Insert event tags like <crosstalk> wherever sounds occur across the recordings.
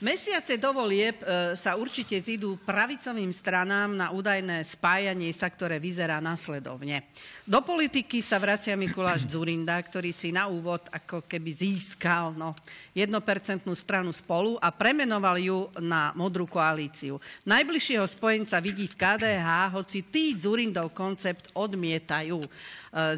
Mesiace do volieb e, sa určite zídu pravicovým stranám na údajné spájanie sa, ktoré vyzerá následovne. Do politiky sa vracia Mikuláš <clears throat> Zurinda, ktorý si na úvod ako keby získal no, jednopercentnú stranu spolu a premenoval ju na modrú koalíciu. Najbližšieho spojenca vidí v KDH, hoci tí Zurindov koncept odmietajú. E,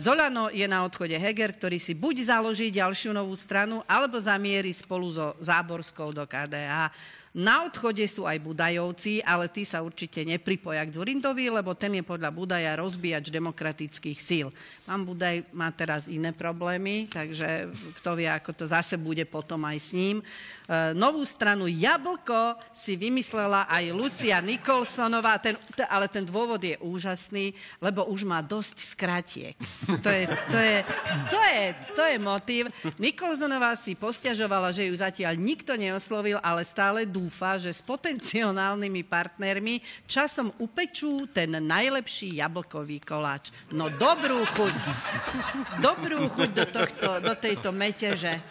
Zolano je na odchode Heger, ktorý si buď založí ďalšiu novú stranu, alebo zamierí spolu so Záborskou do KDH. er Na odchode sú aj Budajovci, ale tí sa určite nepripoja k Zurindovi, lebo ten je podľa Budaja rozbíjač demokratických síl. Pán Budaj má teraz iné problémy, takže kto vie, ako to zase bude potom aj s ním. E, novú stranu Jablko si vymyslela aj Lucia Nikolsonová, ten, ale ten dôvod je úžasný, lebo už má dosť skratiek. To je, to je, to je, to je motiv. Nikolsonová si posťažovala, že ju zatiaľ nikto neoslovil, ale stále dú dúfa, že s potenciálnymi partnermi časom upečú ten najlepší jablkový koláč. No dobrú chuť. Dobrú chuť do, tohto, do tejto meteže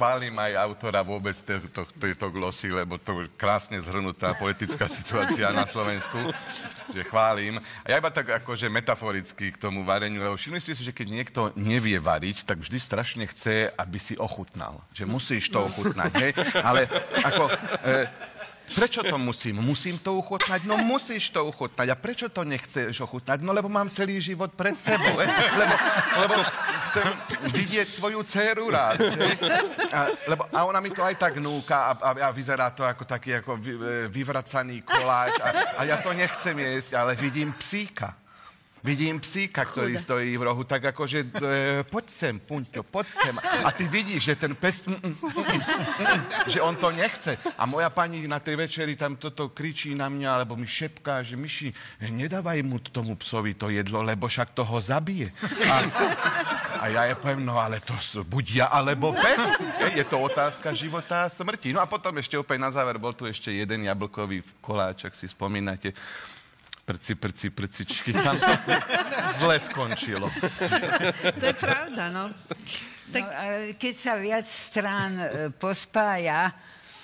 chválim aj autora vôbec tejto, tejto glosy, lebo to je krásne zhrnutá politická <laughs> situácia na Slovensku, že chválim. A ja iba tak akože metaforicky k tomu vareniu, lebo všimli ste si, že keď niekto nevie variť, tak vždy strašne chce, aby si ochutnal. Že musíš to ochutnať, hej? Ale ako... E, Prečo to musím? Musím to uchutnať? No musíš to uchutnať. A prečo to nechceš ochutnať? No lebo mám celý život pred sebou. Lebo, lebo chcem vidieť svoju dceru rád. A, lebo, a ona mi to aj tak núka a, a, a vyzerá to ako taký ako e, vyvracaný koláč. A, a ja to nechcem jesť, ale vidím psíka. Vidím psíka, ktorý Chuda. stojí v rohu, tak ako, že e, poď sem, Puňťo, poď sem. A ty vidíš, že ten pes, mm, mm, mm, že on to nechce. A moja pani na tej večeri tam toto kričí na mňa, alebo mi šepká, že Myši, nedávaj mu tomu psovi to jedlo, lebo však toho zabije. A, a ja je poviem, no ale to buď ja, alebo pes. Je, to otázka života a smrti. No a potom ešte úplne na záver bol tu ešte jeden jablkový koláč, ak si spomínate prci, prci, prcičky. Tam to zle skončilo. To je pravda, no. Tak... no keď sa viac strán e, pospája,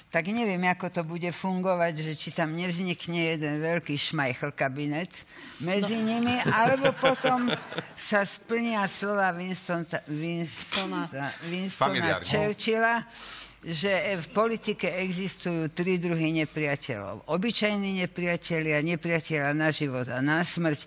tak neviem, ako to bude fungovať, že či tam nevznikne jeden veľký šmajchl kabinet medzi no. nimi, alebo <laughs> potom sa splnia slova Winstona, Winstona, Winstona Churchilla, že v politike existujú tri druhy nepriateľov. Obyčajní nepriatelia, nepriatelia na život a na smrť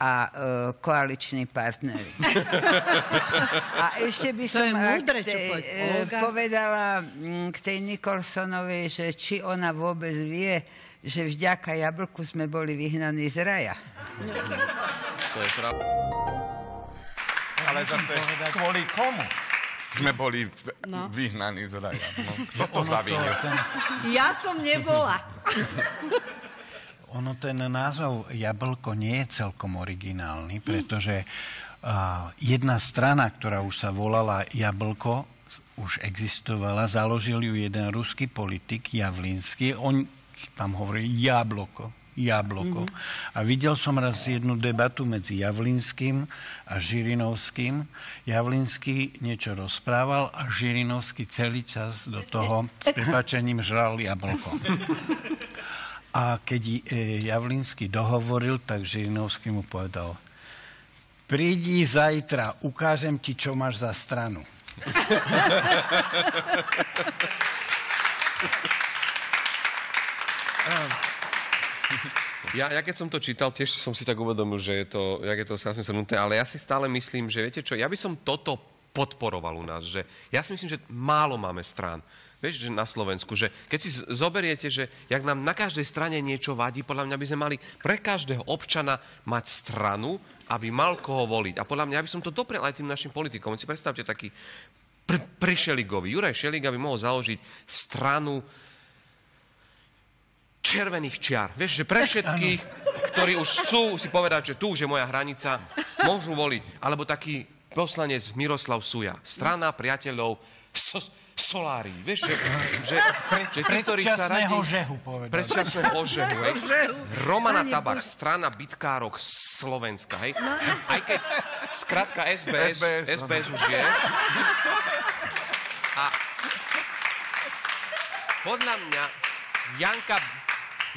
a e, koaliční partnery. <laughs> a ešte by som múdre, te, e, povedala m, k tej Nikolsonovej, že či ona vôbec vie, že vďaka jablku sme boli vyhnaní z raja. To je pravda. Ale zase kvôli komu? sme boli v, no. vyhnaní z raja. No, kto to zavinil? Ten... Ja som nebola. <laughs> ono ten názov Jablko nie je celkom originálny, pretože uh, jedna strana, ktorá už sa volala Jablko, už existovala, založil ju jeden ruský politik, Javlinský, on tam hovorí Jabloko jabloko. Mm-hmm. A videl som raz jednu debatu medzi Javlinským a Žirinovským. Javlinský niečo rozprával a Žirinovský celý čas do toho s <laughs> prepačením žral jablko. <laughs> A keď e, Javlinský dohovoril, tak Žirinovský mu povedal prídi zajtra, ukážem ti, čo máš za stranu. <laughs> Ja, ja keď som to čítal, tiež som si tak uvedomil, že je to, jak je to krásne shrnuté, ale ja si stále myslím, že viete čo, ja by som toto podporoval u nás, že ja si myslím, že málo máme strán. Vieš, že na Slovensku, že keď si zoberiete, že jak nám na každej strane niečo vadí, podľa mňa by sme mali pre každého občana mať stranu, aby mal koho voliť. A podľa mňa by som to doprel aj tým našim politikom. Si predstavte taký pr- pri Šeligovi. Juraj Šeliga by mohol založiť stranu červených čiar. Vieš, že pre <laughs> všetkých, ktorí už chcú si povedať, že tu už je moja hranica, môžu voliť. Alebo taký poslanec Miroslav Suja. Strana priateľov so, solári. Vieš, že, že, že tí, ktorí sa radi... žehu, povedal. Predčasného žehu, hej. Romana Tabak, strana bitkárok Slovenska, hej. No. Aj keď, skratka SBS, SBS, SBS už je. A podľa mňa Janka,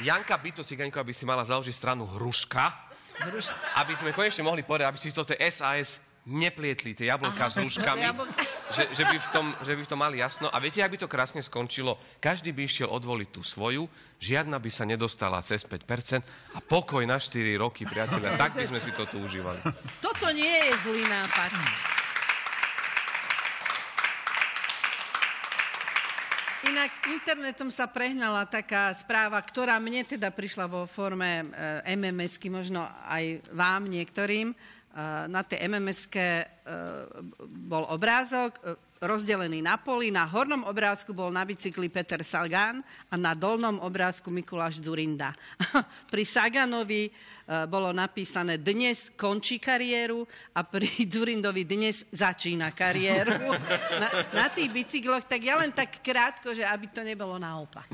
Janka Byto Cigaňko by si mala založiť stranu Hruška, aby sme konečne mohli povedať, aby si to tie SAS neplietli, tie jablka s rúškami, <laughs> že, že, by v tom, že by v tom mali jasno. A viete, ak by to krásne skončilo? Každý by išiel odvoliť tú svoju, žiadna by sa nedostala cez 5% a pokoj na 4 roky, priatelia. Tak by sme si to tu užívali. Toto nie je zlý nápad. Inak internetom sa prehnala taká správa, ktorá mne teda prišla vo forme e, MMS-ky, možno aj vám niektorým. Na tej MMS-ke e, bol obrázok, rozdelený na poli. Na hornom obrázku bol na bicykli Peter Sagan a na dolnom obrázku Mikuláš Zurinda. <laughs> pri Saganovi e, bolo napísané dnes končí kariéru a pri <laughs> Zurindovi dnes začína kariéru. <laughs> Na, na tých bicykloch, tak ja len tak krátko, že aby to nebolo naopak.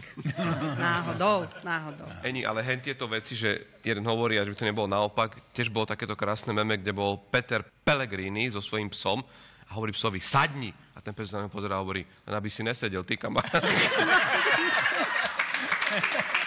Náhodou, náhodou. Eni, ale hen tieto veci, že jeden hovorí, že by to nebolo naopak, tiež bolo takéto krásne meme, kde bol Peter Pellegrini so svojím psom a hovorí psovi, sadni. A ten pes na ňo pozerá a hovorí, aby si nesedel, ty kamarát. <laughs>